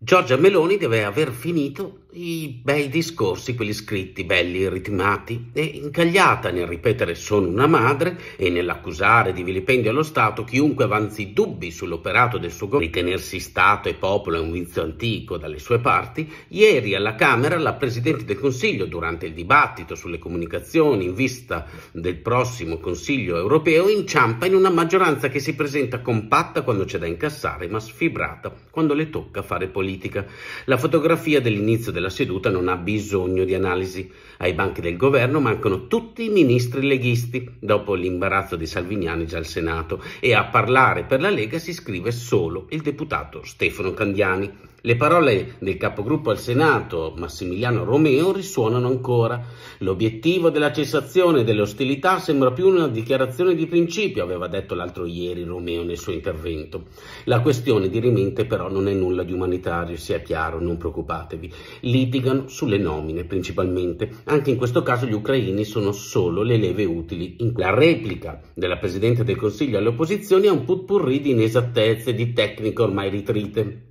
Giorgia Meloni deve aver finito i bei discorsi, quelli scritti, belli, ritmati, e incagliata nel ripetere sono una madre e nell'accusare di vilipendio allo Stato chiunque avanzi dubbi sull'operato del suo governo, ritenersi Stato e popolo è un vizio antico dalle sue parti, ieri alla Camera la Presidente del Consiglio, durante il dibattito sulle comunicazioni in vista del prossimo Consiglio europeo, inciampa in una maggioranza che si presenta compatta quando c'è da incassare, ma sfibrata quando le tocca fare politica. La fotografia dell'inizio della seduta non ha bisogno di analisi. Ai banchi del governo mancano tutti i ministri leghisti, dopo l'imbarazzo di Salviniani già al Senato, e a parlare per la Lega si scrive solo il deputato Stefano Candiani. Le parole del capogruppo al Senato, Massimiliano Romeo, risuonano ancora. L'obiettivo della cessazione delle ostilità sembra più una dichiarazione di principio, aveva detto l'altro ieri Romeo nel suo intervento. La questione di rimente però non è nulla di umanitario, sia chiaro, non preoccupatevi. Litigano sulle nomine principalmente. Anche in questo caso gli ucraini sono solo le leve utili. La replica della Presidente del Consiglio alle opposizioni è un putpurri di inesattezze, di tecniche ormai ritrite.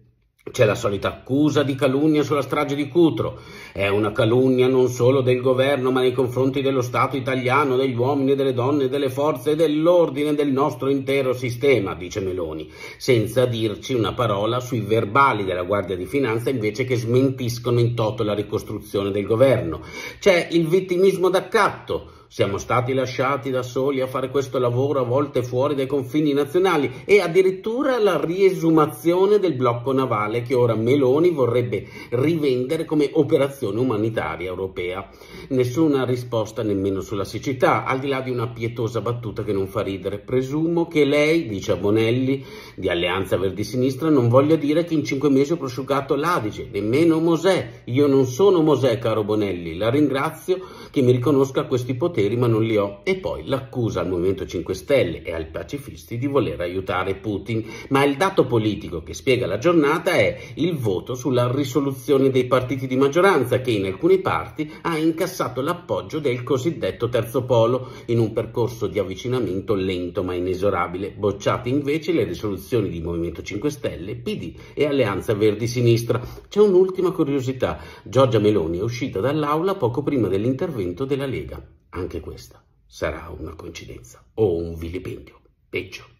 C'è la solita accusa di calunnia sulla strage di Cutro. È una calunnia non solo del governo, ma nei confronti dello Stato italiano, degli uomini, delle donne, delle forze e dell'ordine del nostro intero sistema, dice Meloni, senza dirci una parola sui verbali della Guardia di Finanza invece che smentiscono in toto la ricostruzione del governo. C'è il vittimismo d'accatto siamo stati lasciati da soli a fare questo lavoro a volte fuori dai confini nazionali e addirittura la riesumazione del blocco navale che ora Meloni vorrebbe rivendere come operazione umanitaria europea. Nessuna risposta nemmeno sulla siccità, al di là di una pietosa battuta che non fa ridere. Presumo che lei, dice a Bonelli, di Alleanza Verdi Sinistra, non voglia dire che in cinque mesi ho prosciugato l'Adige, nemmeno Mosè. Io non sono Mosè, caro Bonelli. La ringrazio che mi riconosca questi poteri poteri ma non li ho e poi l'accusa al Movimento 5 Stelle e ai pacifisti di voler aiutare Putin. Ma il dato politico che spiega la giornata è il voto sulla risoluzione dei partiti di maggioranza che in alcuni parti ha incassato l'appoggio del cosiddetto terzo polo in un percorso di avvicinamento lento ma inesorabile, bocciate invece le risoluzioni di Movimento 5 Stelle, PD e Alleanza Verdi Sinistra. C'è un'ultima curiosità, Giorgia Meloni è uscita dall'aula poco prima dell'intervento della Lega. Anche questa sarà una coincidenza o un vilipendio. Peggio.